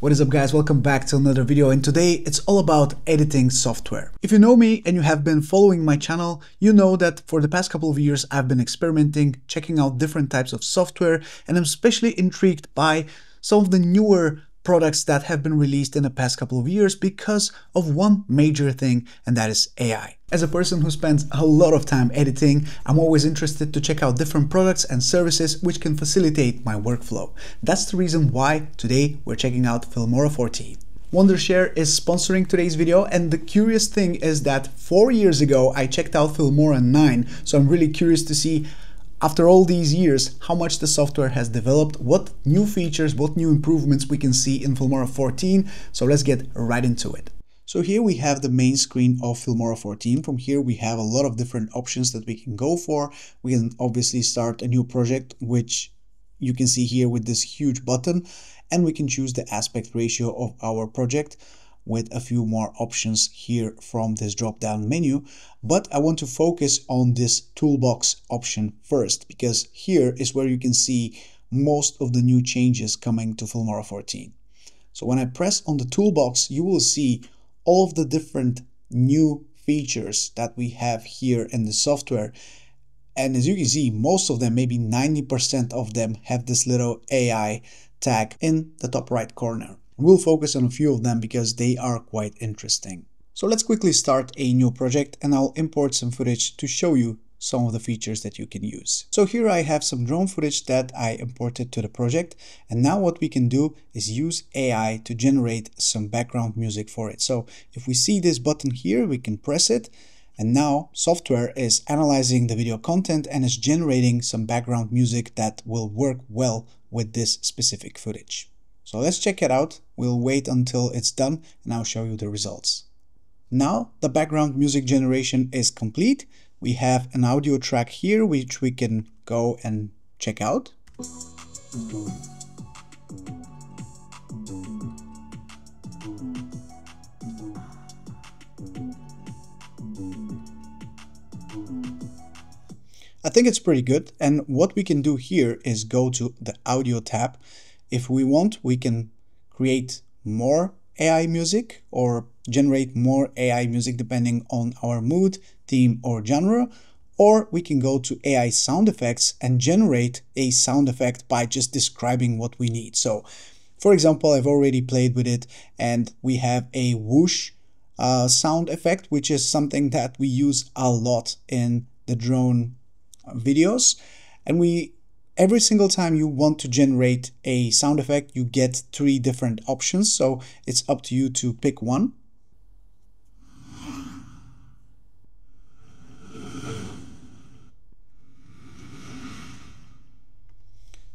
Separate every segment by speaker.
Speaker 1: What is up guys, welcome back to another video and today it's all about editing software. If you know me and you have been following my channel, you know that for the past couple of years I've been experimenting, checking out different types of software and I'm especially intrigued by some of the newer products that have been released in the past couple of years because of one major thing and that is AI. As a person who spends a lot of time editing, I'm always interested to check out different products and services which can facilitate my workflow. That's the reason why today we're checking out Filmora 14. Wondershare is sponsoring today's video and the curious thing is that four years ago I checked out Filmora 9 so I'm really curious to see after all these years, how much the software has developed, what new features, what new improvements we can see in Filmora 14. So let's get right into it. So here we have the main screen of Filmora 14. From here we have a lot of different options that we can go for. We can obviously start a new project, which you can see here with this huge button, and we can choose the aspect ratio of our project with a few more options here from this drop down menu. But I want to focus on this toolbox option first, because here is where you can see most of the new changes coming to Filmora 14. So when I press on the toolbox, you will see all of the different new features that we have here in the software. And as you can see, most of them, maybe 90% of them have this little AI tag in the top right corner. We'll focus on a few of them because they are quite interesting. So let's quickly start a new project and I'll import some footage to show you some of the features that you can use. So here I have some drone footage that I imported to the project and now what we can do is use AI to generate some background music for it. So if we see this button here, we can press it and now software is analyzing the video content and is generating some background music that will work well with this specific footage. So let's check it out. We'll wait until it's done and I'll show you the results. Now the background music generation is complete. We have an audio track here which we can go and check out. I think it's pretty good and what we can do here is go to the audio tab if we want, we can create more AI music or generate more AI music depending on our mood, theme, or genre. Or we can go to AI sound effects and generate a sound effect by just describing what we need. So, for example, I've already played with it and we have a whoosh uh, sound effect, which is something that we use a lot in the drone videos. And we every single time you want to generate a sound effect, you get three different options. So it's up to you to pick one.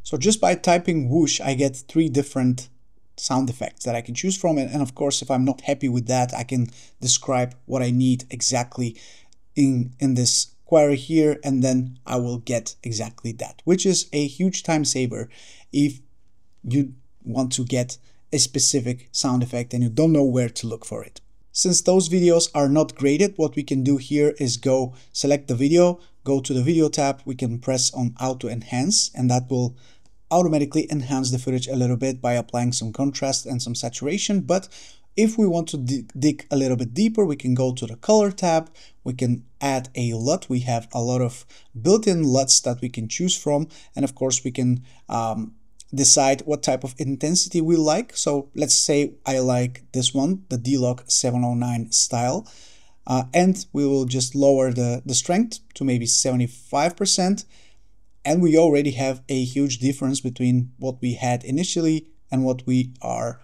Speaker 1: So just by typing whoosh, I get three different sound effects that I can choose from. And of course, if I'm not happy with that, I can describe what I need exactly in, in this query here and then I will get exactly that, which is a huge time saver if you want to get a specific sound effect and you don't know where to look for it. Since those videos are not graded, what we can do here is go select the video, go to the video tab, we can press on auto enhance and that will automatically enhance the footage a little bit by applying some contrast and some saturation. But if we want to dig a little bit deeper, we can go to the color tab, we can add a LUT. We have a lot of built-in LUTs that we can choose from. And of course, we can um, decide what type of intensity we like. So let's say I like this one, the D-Log 709 style. Uh, and we will just lower the, the strength to maybe 75%. And we already have a huge difference between what we had initially and what we are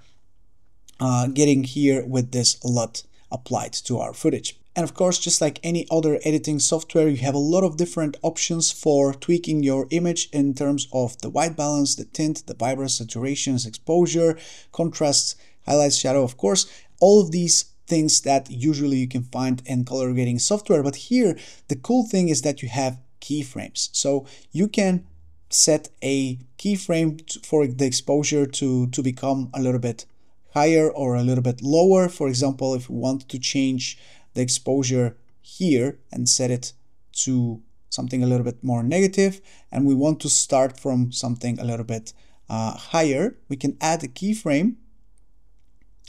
Speaker 1: uh, getting here with this LUT applied to our footage. And of course, just like any other editing software, you have a lot of different options for tweaking your image in terms of the white balance, the tint, the vibrance, saturations, exposure, contrasts, highlights, shadow, of course, all of these things that usually you can find in color grading software. But here, the cool thing is that you have keyframes. So you can set a keyframe for the exposure to, to become a little bit higher or a little bit lower. For example, if we want to change the exposure here and set it to something a little bit more negative and we want to start from something a little bit uh, higher, we can add a keyframe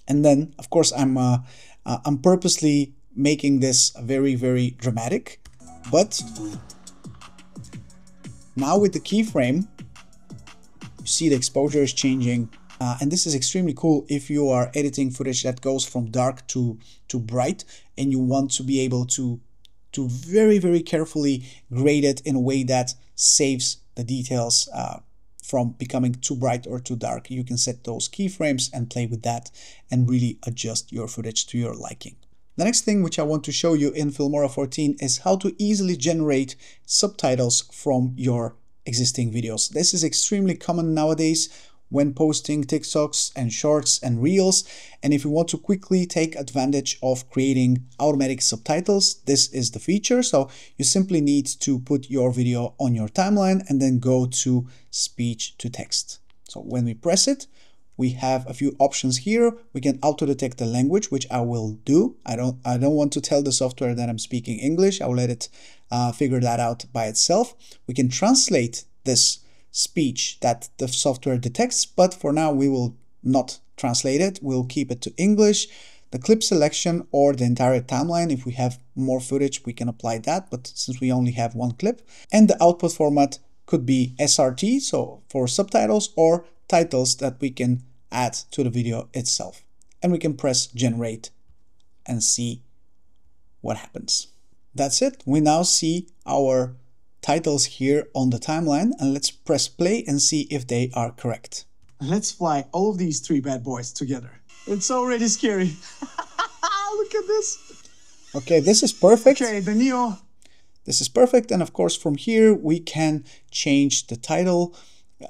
Speaker 1: And then, of course, I'm, uh, uh, I'm purposely making this very, very dramatic, but now with the keyframe, you see the exposure is changing. Uh, and this is extremely cool if you are editing footage that goes from dark to, to bright and you want to be able to, to very, very carefully grade it in a way that saves the details uh, from becoming too bright or too dark. You can set those keyframes and play with that and really adjust your footage to your liking. The next thing which I want to show you in Filmora 14 is how to easily generate subtitles from your existing videos. This is extremely common nowadays when posting TikToks and shorts and reels. And if you want to quickly take advantage of creating automatic subtitles, this is the feature. So you simply need to put your video on your timeline and then go to speech to text. So when we press it, we have a few options here. We can auto detect the language, which I will do. I don't, I don't want to tell the software that I'm speaking English. I'll let it uh, figure that out by itself. We can translate this speech that the software detects, but for now we will not translate it. We'll keep it to English. The clip selection or the entire timeline, if we have more footage, we can apply that, but since we only have one clip. And the output format could be SRT, so for subtitles or titles that we can add to the video itself. And we can press generate and see what happens. That's it. We now see our titles here on the timeline and let's press play and see if they are correct.
Speaker 2: Let's fly all of these three bad boys together. It's already scary. Look at this.
Speaker 1: Okay, this is perfect.
Speaker 2: Okay, the Neo.
Speaker 1: This is perfect. And of course, from here, we can change the title,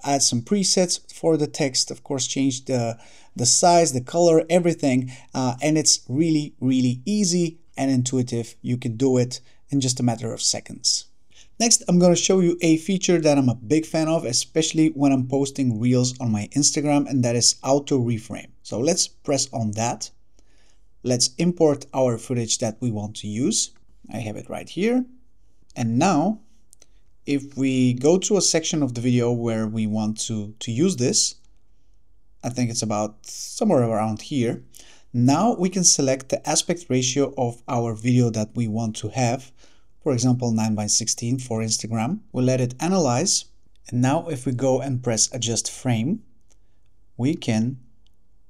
Speaker 1: add some presets for the text, of course, change the, the size, the color, everything. Uh, and it's really, really easy and intuitive. You can do it in just a matter of seconds. Next, I'm going to show you a feature that I'm a big fan of, especially when I'm posting reels on my Instagram, and that is auto reframe. So let's press on that. Let's import our footage that we want to use. I have it right here. And now, if we go to a section of the video where we want to, to use this, I think it's about somewhere around here. Now we can select the aspect ratio of our video that we want to have for example 9 by 16 for Instagram. We'll let it analyze and now if we go and press adjust frame we can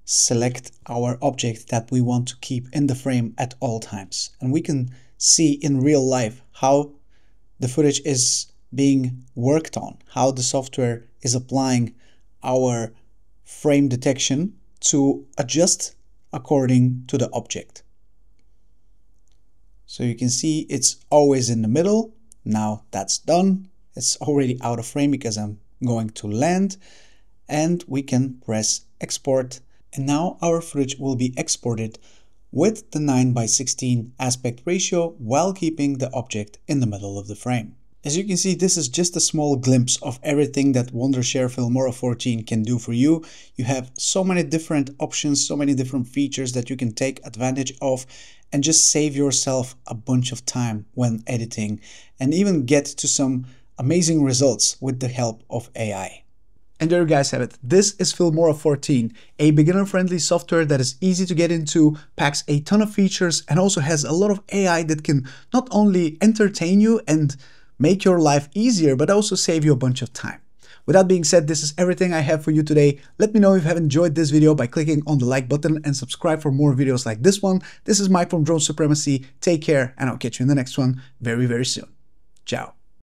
Speaker 1: select our object that we want to keep in the frame at all times and we can see in real life how the footage is being worked on, how the software is applying our frame detection to adjust according to the object. So you can see it's always in the middle. Now that's done. It's already out of frame because I'm going to land and we can press export. And now our footage will be exported with the 9 by 16 aspect ratio while keeping the object in the middle of the frame. As you can see, this is just a small glimpse of everything that Wondershare Filmora 14 can do for you. You have so many different options, so many different features that you can take advantage of and just save yourself a bunch of time when editing and even get to some amazing results with the help of AI.
Speaker 2: And there you guys have it. This is Filmora 14, a beginner-friendly software that is easy to get into, packs a ton of features, and also has a lot of AI that can not only entertain you and make your life easier, but also save you a bunch of time. With that being said, this is everything I have for you today. Let me know if you have enjoyed this video by clicking on the like button and subscribe for more videos like this one. This is Mike from Drone Supremacy. Take care and I'll catch you in the next one very, very soon. Ciao.